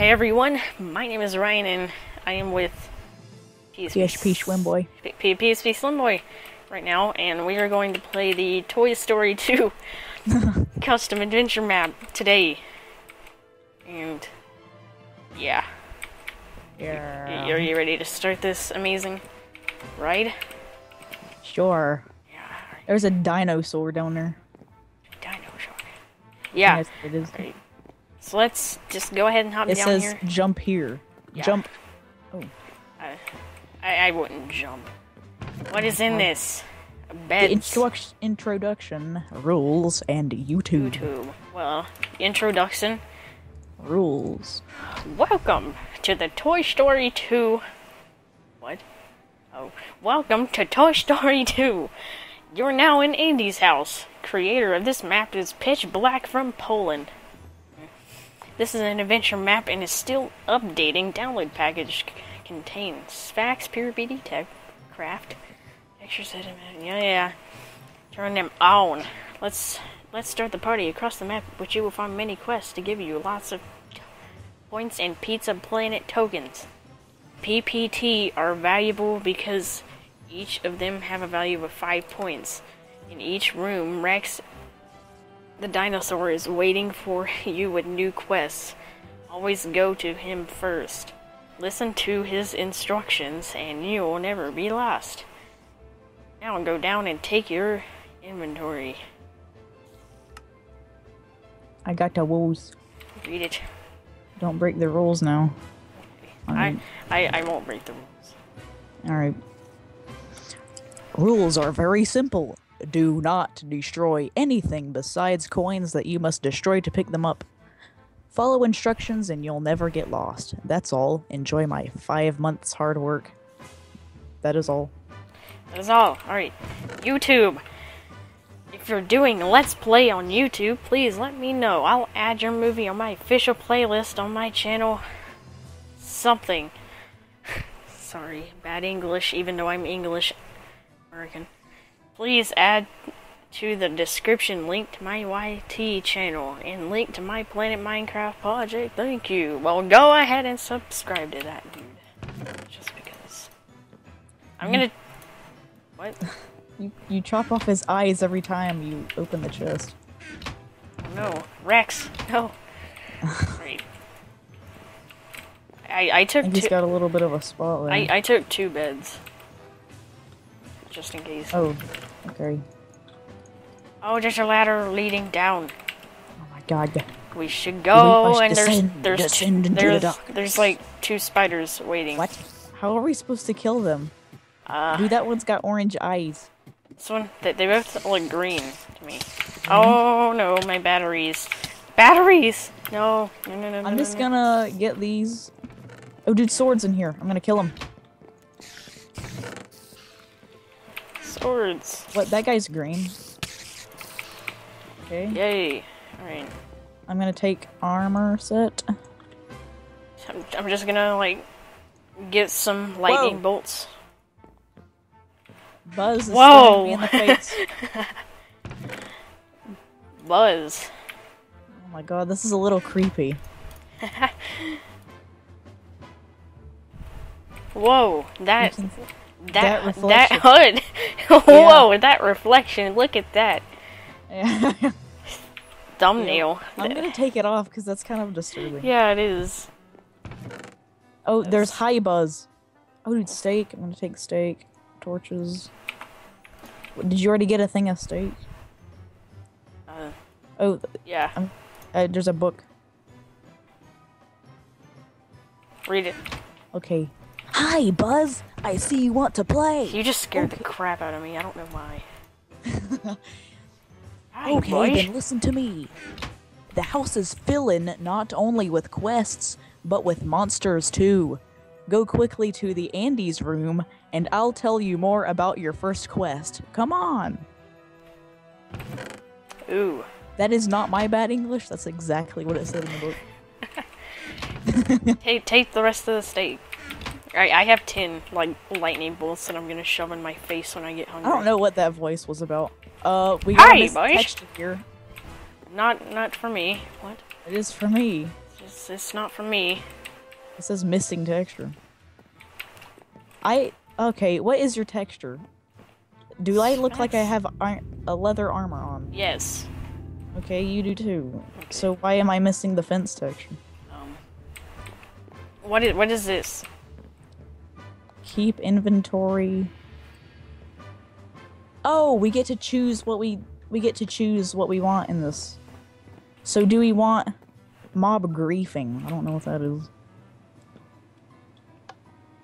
Hey everyone, my name is Ryan and I am with PSP, PSP Schwimboy. P- P- PSP Slimboy right now, and we are going to play the Toy Story 2 custom adventure map today. And yeah, Yeah. Are you ready to start this amazing ride? Sure. Yeah, There's a dinosaur down there. dinosaur. Yeah, Yes, it is. So let's just go ahead and hop It down says here. jump here. Yeah. Jump. I, I, I wouldn't jump. What is in this? The Beds. instruct- introduction, rules, and YouTube. YouTube. Well, introduction. Rules. Welcome to the Toy Story 2. What? Oh, welcome to Toy Story 2. You're now in Andy's house. Creator of this map is Pitch Black from Poland. This is an adventure map and is still updating. Download package contains facts, pure BD tech, craft, sediment. Yeah, yeah. Turn them on. Let's let's start the party across the map, which you will find many quests to give you lots of points and Pizza Planet tokens. PPT are valuable because each of them have a value of 5 points. In each room, Rex the dinosaur is waiting for you with new quests. Always go to him first. Listen to his instructions and you'll never be lost. Now go down and take your inventory. I got the rules. Read it. Don't break the rules now. I, I, I won't break the rules. Alright. Rules are very simple. Do not destroy anything besides coins that you must destroy to pick them up. Follow instructions and you'll never get lost. That's all. Enjoy my five months hard work. That is all. That is all. Alright. YouTube. If you're doing Let's Play on YouTube, please let me know. I'll add your movie on my official playlist on my channel. Something. Sorry, bad English, even though I'm English American. Please add to the description link to my YT channel and link to my Planet Minecraft project. Thank you. Well, go ahead and subscribe to that, dude. Just because. I'm gonna. What? You, you chop off his eyes every time you open the chest. No, Rex, no. Great. I I took And he's two. got a little bit of a spotlight. I I took two beds, just in case. Oh, okay. Oh, there's a ladder leading down. Oh my god. We should go, must and there's descend- there's descend into the there's darkness. there's like two spiders waiting. What? How are we supposed to kill them? Uh, Dude, that one's got orange eyes. this one they, they both look green to me. Oh no, my batteries, batteries! No, no, no, no. I'm no, just no. gonna get these. Oh, dude, swords in here. I'm gonna kill him. Swords. What? That guy's green. Okay. Yay! All right. I'm gonna take armor set. I'm, I'm just gonna like get some lightning Whoa. bolts. Buzz is Whoa. me in the face. Buzz. oh my god, this is a little creepy. Whoa, that that that that, hood. Whoa, that reflection. Look at that can- thumbnail. I'm gonna take it off because that's kind of disturbing. Yeah, it is. Oh, there's high buzz. Oh, dude, steak. I'm gonna take steak. Torches. Did you already get a thing of steak? Uh, Oh, yeah, uh, there's a book. read it. Okay. Hi, Buzz. I see you want to play. You just scared the crap out of me. I don't know why. Hi, Okay, boy. then listen to me. The house is filling not only with quests, but with monsters too. Go quickly to the Andy's room, and I'll tell you more about your first quest. Come on. Ooh. That is not my bad English. That's exactly what it said in the book. Take take the rest of the steak. Alright, I have ten like lightning bolts that I'm gonna shove in my face when I get hungry. I don't know what that voice was about. Uh, we got Hi, Miss. Text here. Not not for me. What? It is for me. Just it's not for me. It says missing texture. I okay. What is your texture? Do I look like I have a leather armor on? Yes. Okay, you do too. So why am I missing the fence texture? Um. What is what is this? Keep inventory. Oh, we get to choose what we we get to choose what we want in this. So do we want mob griefing? I don't know what that is.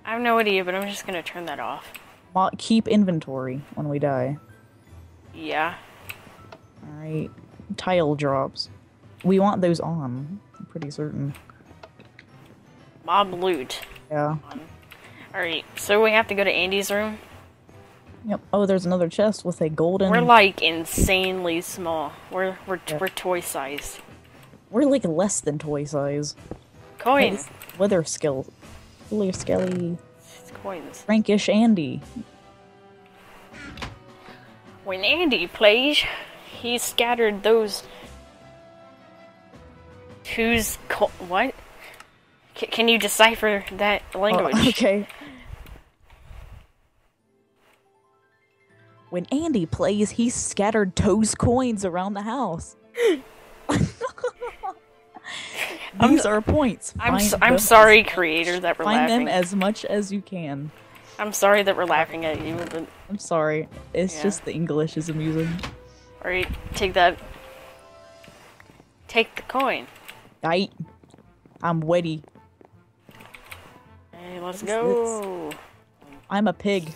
I have no idea, but I'm just gonna turn that off. Mo- keep inventory when we die. Yeah. All right. Tile drops. We want those on. I'm pretty certain. Mob loot. Yeah. Alright, so we have to go to Andy's room. Yep. Oh, there's another chest with a golden. We're like insanely small. We're we're Yeah. we're toy size. We're like less than toy size. Coins! Weather skill. Wither Skelly. It's coins. Frankish Andy. When Andy plays, he scattered those. Who's co- what? C- can you decipher that oh, language? Oh, okay. When Andy plays, he scattered Toes coins around the house. These are points. I'm so, I'm sorry, creator, that we're Find them as much as you can. I'm sorry that we're laughing at you. But, I'm sorry. It's Yeah. just the English is amusing. alright, take that. Take the coin. I, I'm witty. Hey, let's go. I'm a pig.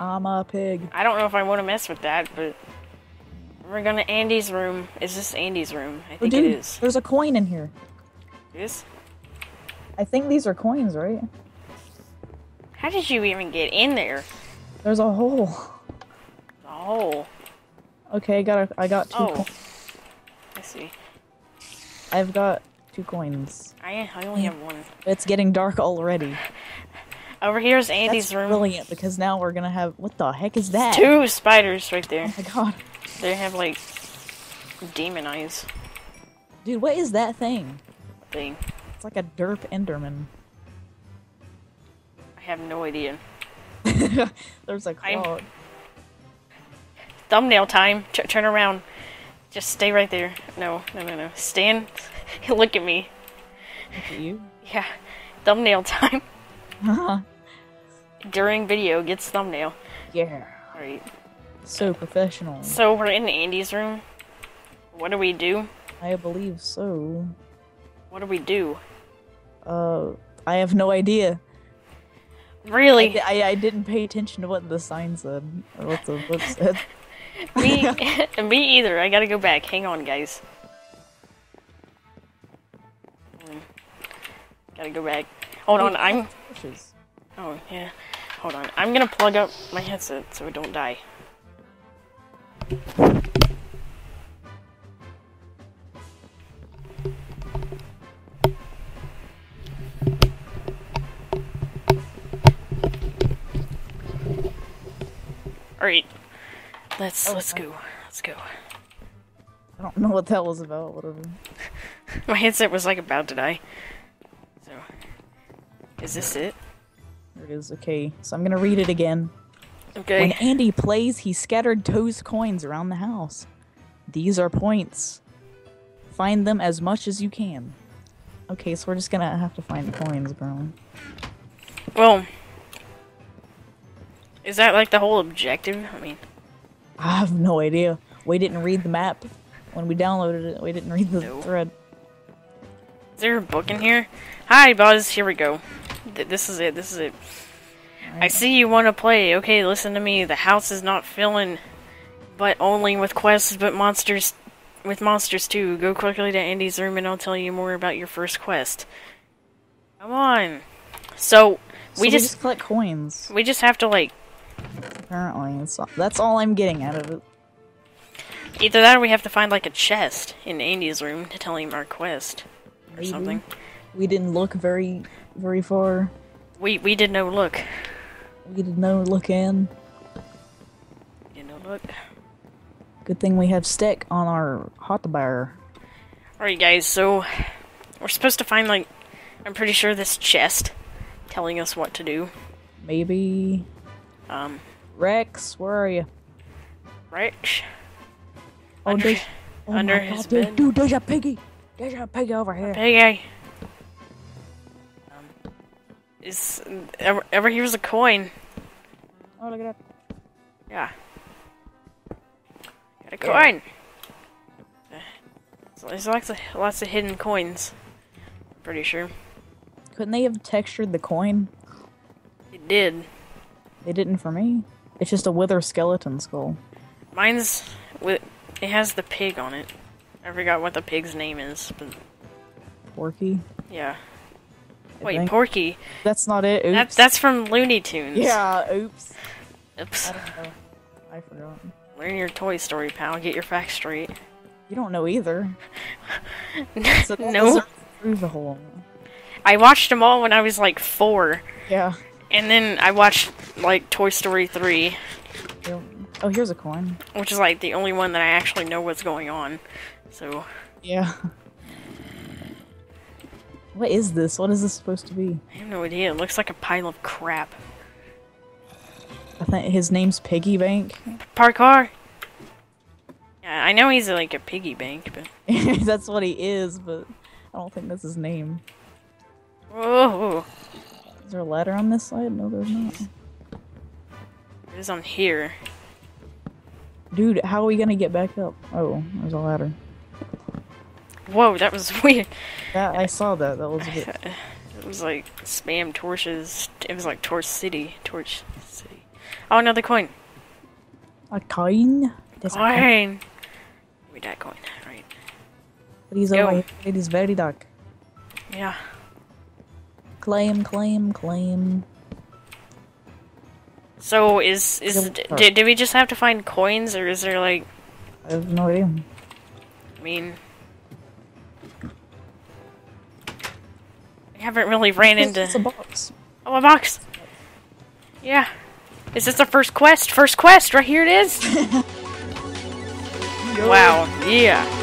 I'm a pig. I don't know if I want to mess with that, but we're gonna Andy's room. Is this Andy's room? I Oh, think dude, it is. there's a coin in here. Yes. I think these are coins, right? How did you even get in there? There's a hole. Oh, Okay, I got a, I got two. Oh. I see. I've got two coins. I I only have one. It's getting dark already. Over here's Andy's That's room. brilliant because now we're gonna have what the heck is that? Two spiders right there. Oh my god, They have like demon eyes dude, what is that thing? thing. It's like a derp Enderman. I have no idea. There's a I'm- claw. Thumbnail time. T- turn around. Just stay right there. No, no, no, no. Stand. Look at me. Look at you. Yeah. Thumbnail time. Uh-huh. During video gets thumbnail. yeah. Alright. So professional. So we're in Andy's room. What do we do? I believe so. What do we do? Uh, I have no idea. Really? di- I, I didn't pay attention to what the sign said or what the book said. me, me either. I gotta go back. Hang on, guys. Hmm. Gotta go back. Hold on, I'm. Bushes. Oh, yeah. Hold on. I'm gonna plug up my headset so it don't die. Alright. Let's Oh, let's go. Let's go. I don't know what that was about. Whatever. My headset was like about to die. So is this it? Is. Okay, so I'm gonna read it again. Okay. When Andy plays, he scattered Toes coins around the house. These are points. Find them as much as you can. Okay, so we're just gonna have to find coins, bro. Well, is that like the whole objective? I mean, I have no idea. We didn't read the map when we downloaded it. We didn't read the No. thread. is there a book in here? Hi, Buzz. Here we go. Th- this is it. This is it. I see you want to play. Okay, listen to me. The house is not filling, but only with quests, but monsters, with monsters too. Go quickly to Andy's room, and I'll tell you more about your first quest. Come on. So So we just collect coins. we just have to like Apparently, that's all, that's all I'm getting out of it. either that or we have to find like a chest in Andy's room to tell him our quest or Maybe. something. We didn't look very, very far. We we did no look. We did no look in. Did no look. Good thing we have stick on our hotbar. Alright guys, so We're supposed to find like I'm pretty sure this chest telling us what to do. Maybe. Um, Rex, where are you? right? Oh, Under- oh under my his God, dude, bed. Dude, there's a piggy. There's a piggy over here. Piggy. Is ever, ever here's a coin? Oh, look at that. Yeah. Got a Yeah. coin. So there's lots of lots of hidden coins. Pretty sure Couldn't they have textured the coin? it did. They didn't for me. It's just a wither skeleton skull. Mine's with it has the pig on it. I forgot what the pig's name is, but Porky. yeah. Wait, think. Porky. That's not it. Oops. That, that's from Looney Tunes. yeah. Oops. Oops. I don't know. I forgot. Learn your Toy Story, pal. Get your facts straight. You don't know either. So no. doesn't the whole. I watched them all when I was like four, Yeah. and then I watched like Toy Story 3, Yep. Oh, here's a coin. which is like the only one that I actually know what's going on. So, Yeah. What is this? What is this supposed to be? I have no idea. It looks like a pile of crap. I think his name's Piggy Bank. Parkour! Yeah, I know he's like a piggy bank, but. that's what he is, but I don't think that's his name. Whoa! Is there a ladder on this side? No, there's not. It is on here. Dude, how are we gonna get back up? Oh, there's a ladder. Whoa, that was weird. Yeah, I saw that. That was a bit. It was like spam torches. It was like Torch City. Torch City. Oh, another coin. A coin? There's a coin. Coin! Give me that coin. Right. But he's Go. It is very dark. Yeah. Claim, claim, claim. So is is did, did we just have to find coins or is there like I have no idea. I mean haven't really ran into It's a box. Oh a box. Yeah. Is this the first quest? First quest, right here it is. wow. Yeah.